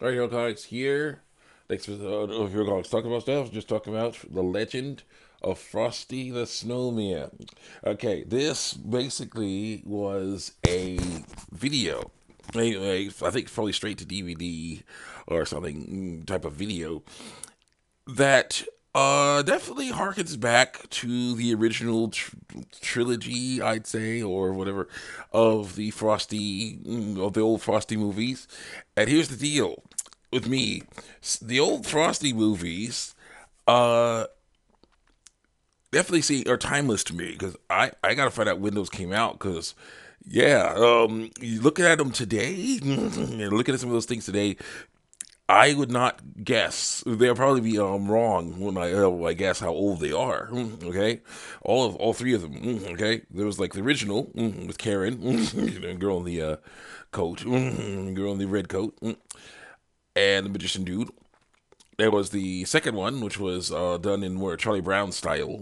All right, Hero Comics here. Next episode of Hero Comics talking about stuff. Just talking about the legend of Frosty the Snowman. Okay, this basically was a video. Anyway, I think probably straight to DVD or something type of video that uh, definitely harkens back to the original tr- trilogy, I'd say, or whatever, of the Frosty, mm, of the old Frosty movies. And here's the deal with me: the old Frosty movies, uh, definitely see are timeless to me because I I gotta find out when those came out because. Yeah, um, looking at them today, and looking at some of those things today, I would not guess. They'll probably be um, wrong when I uh, I guess how old they are. Okay, all of all three of them. Okay, there was like the original with Karen, you girl in the uh, coat, girl in the red coat, and the magician dude. There was the second one, which was uh, done in more Charlie Brown style,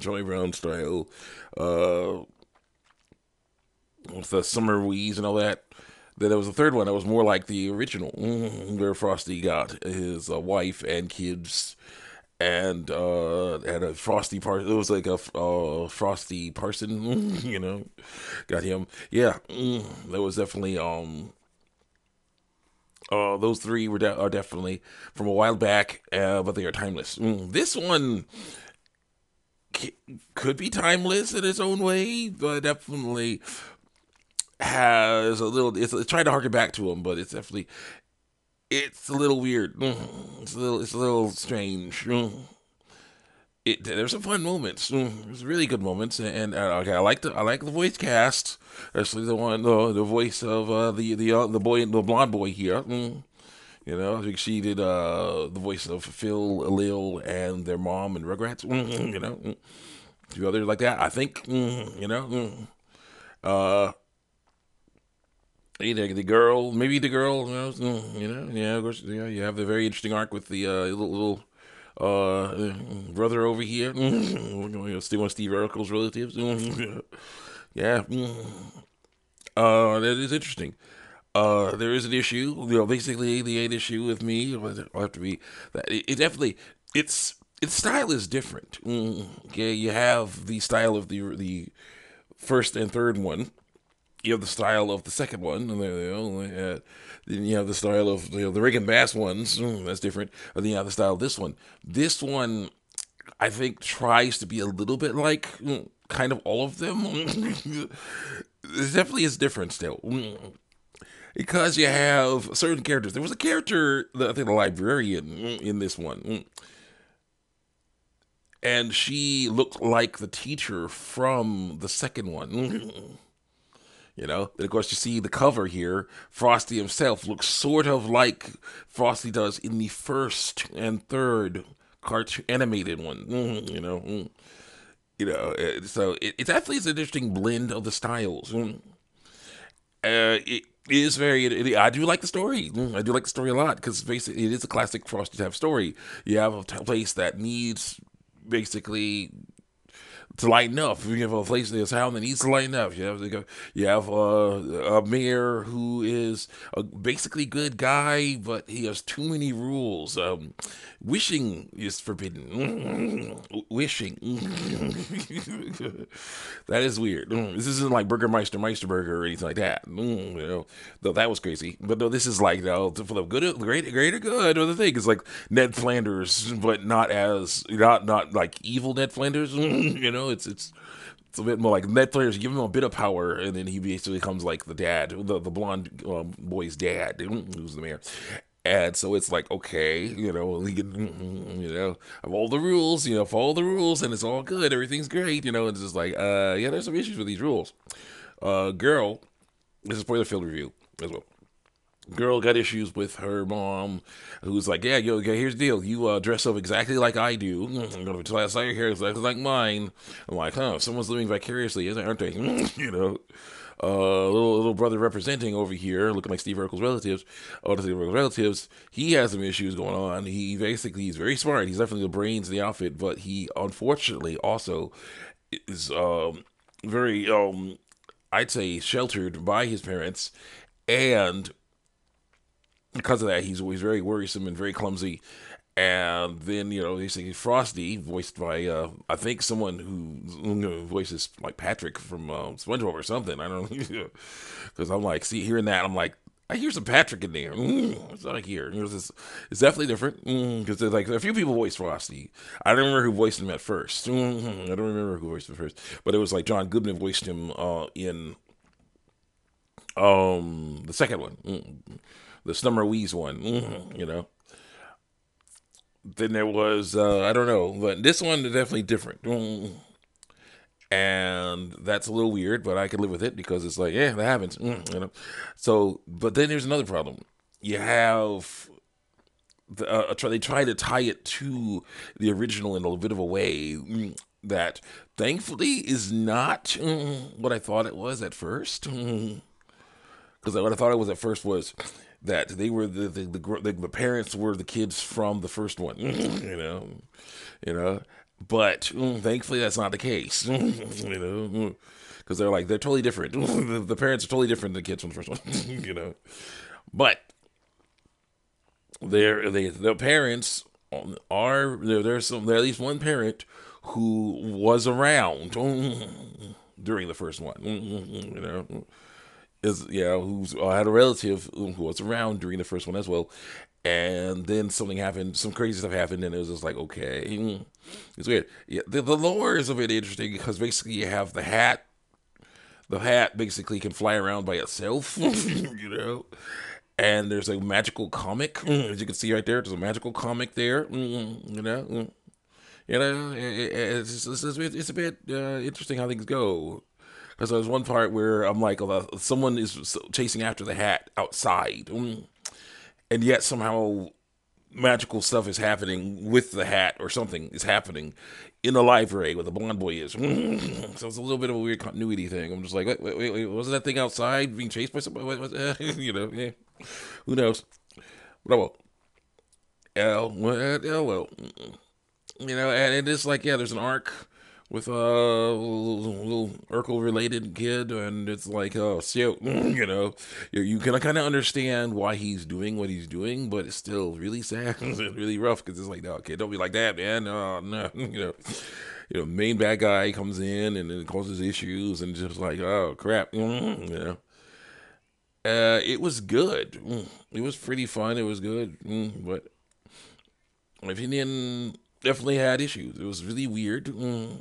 Charlie Brown style, uh, with the summer wheeze and all that. Then there was a third one that was more like the original, where Frosty got his uh, wife and kids, and uh, had a Frosty part. It was like a uh, Frosty person, you know, got him. Yeah, that was definitely um. Uh, those three were de- are definitely from a while back, uh, but they are timeless. Mm, this one c- could be timeless in its own way, but definitely has a little. It's, it's trying to harken back to them, but it's definitely it's a little weird. Mm, it's a little. It's a little strange. Mm. It, there's some fun moments. Mm, there's really good moments, and, uh, okay, I like the I like the voice cast, especially the one the, the voice of uh, the the uh, the boy the blonde boy here. You know, I think she did uh, the voice of Phil, Lil, and their mom and Rugrats. You know, a few others like that. I think. You know, uh, Either the girl, maybe the girl, you know, mm, you know, yeah, of course, yeah, you have the very interesting arc with the uh, little, little uh, brother over here, still one Steve Urkel's relatives. yeah, uh, that is interesting. Uh, there is an issue, you know, basically the main issue with me will have to be that it, it definitely it's its style is different. Okay, you have the style of the the first and third one you have the style of the second one, and you know, uh, then you have the style of you know, the Rankin Bass ones. Mm, that's different. And then you have the style of this one. This one, I think, tries to be a little bit like mm, kind of all of them. it definitely is different still. Mm. Because you have certain characters. There was a character, I think, the librarian in this one and she looked like the teacher from the second one. You know, and of course, you see the cover here. Frosty himself looks sort of like Frosty does in the first and third cartoon animated one. Mm, you know, mm. you know. Uh, so it, it definitely is an interesting blend of the styles. Mm. Uh, it is very. It, I do like the story. I do like the story a lot because basically it is a classic Frosty type story. You have a place that needs basically to lighten up. You have a place in town that needs to lighten up. You have you have a, a mayor who is a basically good guy, but he has too many rules. Um, wishing is forbidden. wishing. that is weird. This isn't like Burgermeister Meisterburger or anything like that. You know, though that was crazy. But no, this is like though for the good, great, greater good. Or the thing is like Ned Flanders, but not as not not like evil Ned Flanders. you know, it's it's it's a bit more like Ned Flanders. Give him a bit of power, and then he basically becomes like the dad, the the blonde um, boy's dad, who's the mayor. And so it's like, okay, you know, you know, of all the rules, you know, follow the rules, and it's all good, everything's great, you know. And it's just like, uh, yeah, there's some issues with these rules. Uh, girl, this is spoiler field review as well girl got issues with her mom, who's like, "Yeah, yo, okay, here's the deal. You uh, dress up exactly like I do. I'm gonna style your hair exactly like mine." I'm like, "Huh? Someone's living vicariously, aren't they? you know." Uh, little little brother representing over here, looking like Steve Urkel's relatives, or Steve Urkel's relatives, he has some issues going on. He basically he's very smart. He's definitely the brains of the outfit, but he unfortunately also is um, very um, I'd say sheltered by his parents, and because of that, he's always very worrisome and very clumsy. And then you know, basically Frosty, voiced by uh, I think someone who voices like Patrick from uh, SpongeBob or something. I don't know because I'm like, see, hearing that, I'm like, I hear some Patrick in there. Mm, it's not here. It's, it's definitely different because mm, there's like a few people voiced Frosty. I don't remember who voiced him at first. Mm, I don't remember who voiced him first, but it was like John Goodman voiced him uh, in um the second one, the Snummer one. Mm, you know. Then there was uh, I don't know, but this one is definitely different. Mm, and that's a little weird, but I can live with it because it's like, yeah, that happens, mm, you know. So, but then there's another problem. You have the, uh, they try to tie it to the original in a bit of a way mm, that thankfully is not what I thought it was at first. Because what I thought it was at first was that they were the the, the the, parents were the kids from the first one, you know, you know, but mm, thankfully, that's not the case. you know, because they're like they're totally different. the, the, parents are totally different than the kids from the first one. you know, but they're they the parents are there. There's some there at least one parent who was around during the first one. You know, is yeah, who's uh, had a relative who was around during the first one as well, and then something happened, some crazy stuff happened, and it was just like, okay, it's weird. Yeah, the, the lore is a bit interesting because basically you have the hat. The hat basically can fly around by itself, you know. And there's a magical comic, as you can see right there. There's a magical comic there, you know. You know, it's, it's, it's a bit uh, interesting how things go. Because there's one part where I'm like, uh, someone is chasing after the hat outside mm. and yet somehow magical stuff is happening with the hat or something is happening in the library where the blonde boy is. Mm. so it's a little bit of a weird continuity thing. I'm just like, wait, wait, wait, wait wasn't that thing outside being chased by somebody? What, what, uh, you know, yeah. Who knows? But well, L, well, well, you know, and it is like, yeah, there's an arc with a little, Urkel related kid, and it's like, oh, so you know, you, you can kind of understand why he's doing what he's doing, but it's still really sad and really rough because it's like, no, okay, don't be like that, man. No, no, you know, you know, main bad guy comes in and it causes issues, and just like, oh crap, you know. Uh, it was good. Mm, it was pretty fun. It was good, mm, but my opinion definitely had issues. It was really weird mm.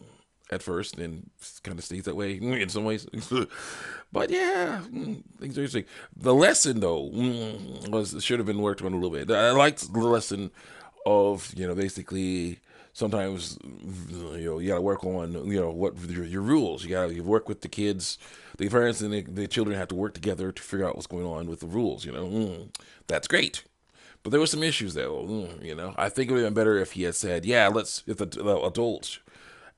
At first and kind of stays that way in some ways. but yeah, mm, things are interesting. The lesson though mm, was should have been worked on a little bit. I liked the lesson of you know basically sometimes you know you got to work on you know what your, your rules. You got to you work with the kids, the parents and the, the, children have to work together to figure out what's going on with the rules. You know, mm, that's great. But there were some issues though. Mm, you know, I think it would have been better if he had said, "Yeah, let's if the, the adults."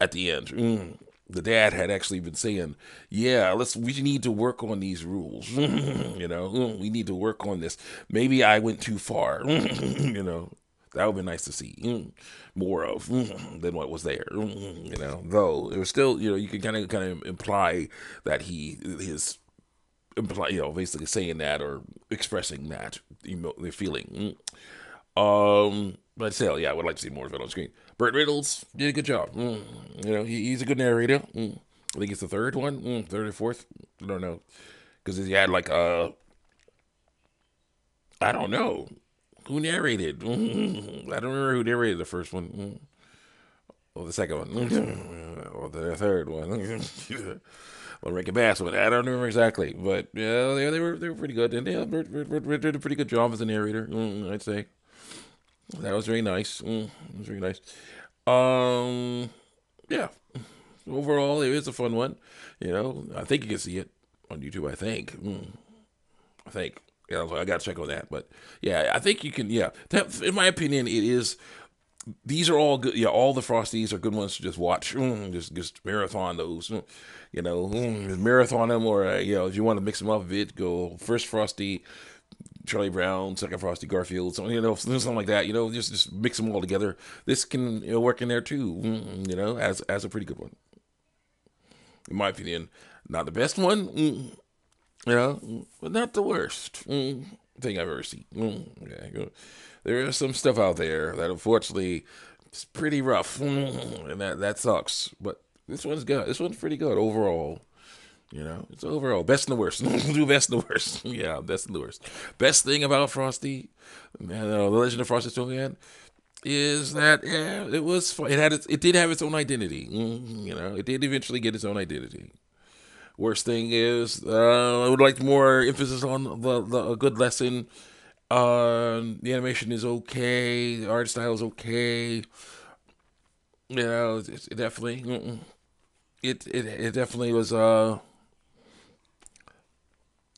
At the end. Mm, the dad had actually been saying, "Yeah, let's. We need to work on these rules. you know, mm, we need to work on this. Maybe I went too far. you know, that would be nice to see mm, more of than what was there. You know, though it was still, you know, you can kind of kind of imply that he his imply, you know, basically saying that or expressing that emo- feeling. Um, but still, yeah, I would like to see more of it on screen. Burt Reynolds did a good job. Mm, you know, he, he's a good narrator. Mm, I think it's the third one, mm, third or fourth. I don't know, because he had like uh, I don't know who narrated. I don't remember who narrated the first one, mm, or the second one, or the third one. well, Rankin Bass one. I don't remember exactly, but yeah, they, they were they were pretty good, and yeah, Burt, Burt, Burt did a pretty good job as a narrator. Mm, I'd say. That was very nice. Mm, it was very nice. Um, yeah. Overall, it is a fun one. You know, I think you can see it on YouTube. I think. Mm, I think. Yeah, I got to check on that. But yeah, I think you can. Yeah, that, in my opinion, it is. These are all good. Yeah, all the Frosties are good ones to just watch. Mm, just just marathon those. Mm, you know, mm, marathon them, or uh, you know, if you want to mix them up a bit, go first Frosty, Charlie Brown, Second Frosty Garfield, something you know, something like that. You know, just just mix them all together. This can you know, work in there too. You know, as as a pretty good one, in my opinion. Not the best one, you know, but not the worst. Thing I've ever seen. Okay. There is some stuff out there that unfortunately is pretty rough, and that that sucks. But this one's good. This one's pretty good overall. You know, it's overall best and the worst. do best and the worst. yeah, best and the worst. Best thing about Frosty, man, uh, the Legend of Frosty Snowman, is that yeah, it was it had its, it did have its own identity. Mm, you know, it did eventually get its own identity. Worst thing is, uh, I would like more emphasis on the, the a good lesson. Uh, the animation is okay. The art style is okay. You know, it, it definitely, it, it it definitely was uh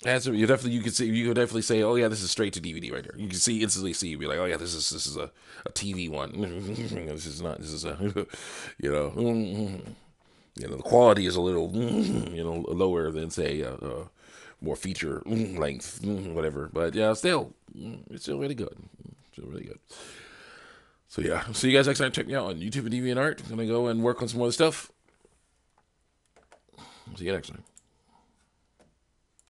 as you definitely you could see you could definitely say, oh yeah, this is straight to DVD right here. You can see instantly see be like, oh yeah, this is this is a, a TV one. this is not. This is a you know you know the quality is a little you know lower than say a, more feature length whatever. But yeah, still it's still really good. Still really good. So yeah, see you guys next time. Check me out on YouTube and DeviantArt. I'm gonna go and work on some other stuff. See you next time.